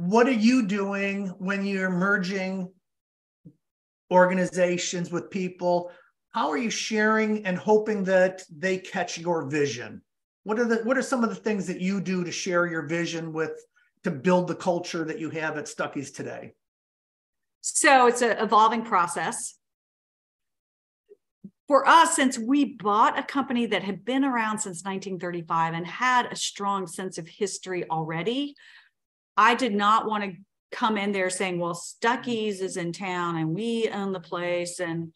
what are you doing when you're merging organizations with people? How are you sharing and hoping that they catch your vision? What are the what are some of the things that you do to share your vision with to build the culture that you have at Stuckey's today? So it's an evolving process. For us, since we bought a company that had been around since 1935 and had a strong sense of history already, I did not want to come in there saying, well, Stuckey's is in town and we own the place and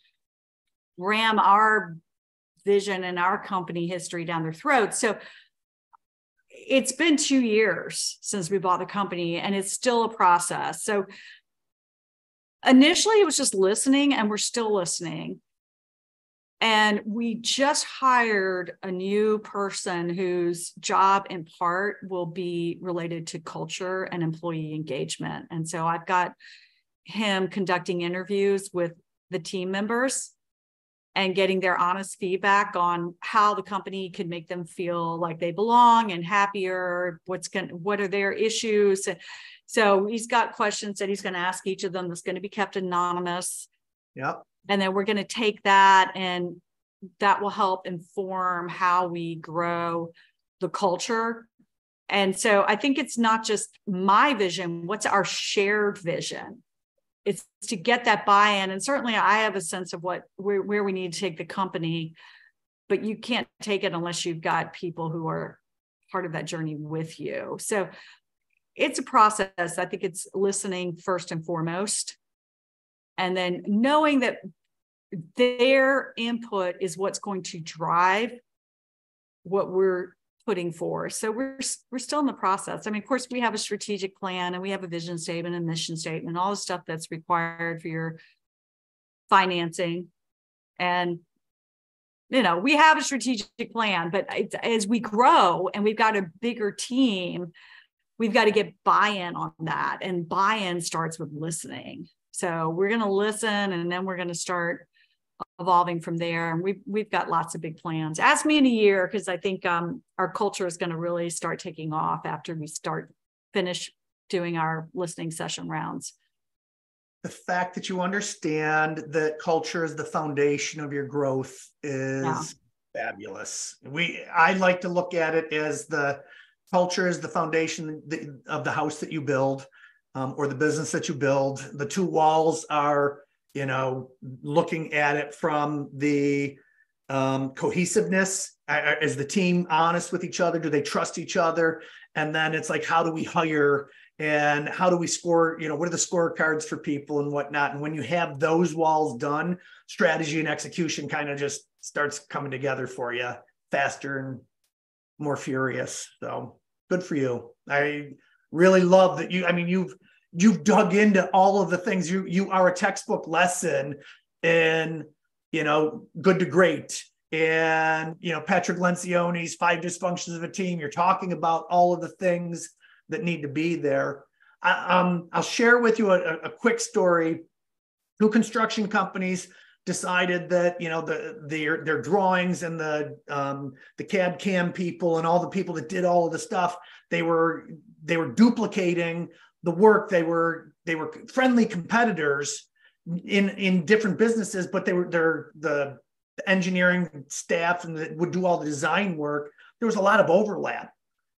ram our vision and our company history down their throats. So it's been two years since we bought the company and it's still a process. So initially it was just listening and we're still listening. And we just hired a new person whose job in part will be related to culture and employee engagement. And so I've got him conducting interviews with the team members and getting their honest feedback on how the company could make them feel like they belong and happier what's going what are their issues. So he's got questions that he's going to ask each of them that's going to be kept anonymous. Yep and then we're going to take that and that will help inform how we grow the culture. And so i think it's not just my vision what's our shared vision? It's to get that buy-in and certainly i have a sense of what where, where we need to take the company but you can't take it unless you've got people who are part of that journey with you. So it's a process. I think it's listening first and foremost and then knowing that their input is what's going to drive what we're putting forth. So we're we're still in the process. I mean, of course, we have a strategic plan and we have a vision statement and mission statement, all the stuff that's required for your financing. And you know, we have a strategic plan, but as we grow and we've got a bigger team, we've got to get buy-in on that. And buy-in starts with listening. So we're going to listen and then we're going to start evolving from there. And we've we've got lots of big plans. Ask me in a year because I think um, our culture is going to really start taking off after we start finish doing our listening session rounds. The fact that you understand that culture is the foundation of your growth is yeah. fabulous. We I like to look at it as the culture is the foundation of the house that you build um, or the business that you build. The two walls are you know, looking at it from the um, cohesiveness. Is the team honest with each other? Do they trust each other? And then it's like, how do we hire and how do we score? You know, what are the scorecards for people and whatnot? And when you have those walls done, strategy and execution kind of just starts coming together for you faster and more furious. So good for you. I really love that you, I mean, you've you've dug into all of the things. You you are a textbook lesson in you know good to great. And you know patrick lencioni's five dysfunctions of a team you're talking about all of the things that need to be there. I, um, i'll share with you a, a quick story. Two construction companies decided that you know the their their drawings and the um, the CAD CAM people and all the people that did all of the stuff they were they were duplicating the work. They were they were friendly competitors in in different businesses but they were they're the engineering staff and that would do all the design work. There was a lot of overlap.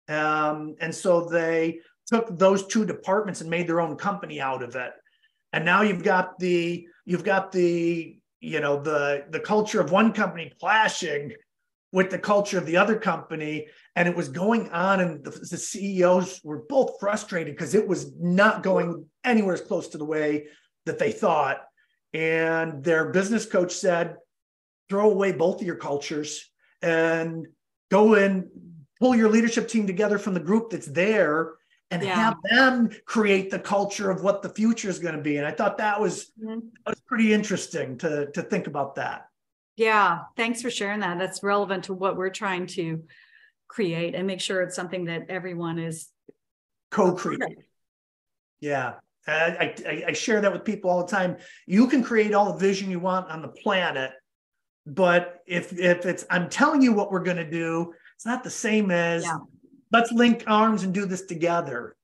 Um, and so they took those two departments and made their own company out of it. And now you've got the you've got the you know the the culture of one company clashing with the culture of the other company and it was going on and the, the ceos were both frustrated because it was not going anywhere as close to the way that they thought and their business coach said throw away both of your cultures and go and pull your leadership team together from the group that's there and yeah. have them create the culture of what the future is going to be and i thought that was mm-hmm. that was pretty interesting to to think about that yeah, thanks for sharing that. That's relevant to what we're trying to create and make sure it's something that everyone is co-creating. Yeah. I, I, I share that with people all the time. You can create all the vision you want on the planet, but if if it's I'm telling you what we're going to do, it's not the same as yeah. let's link arms and do this together.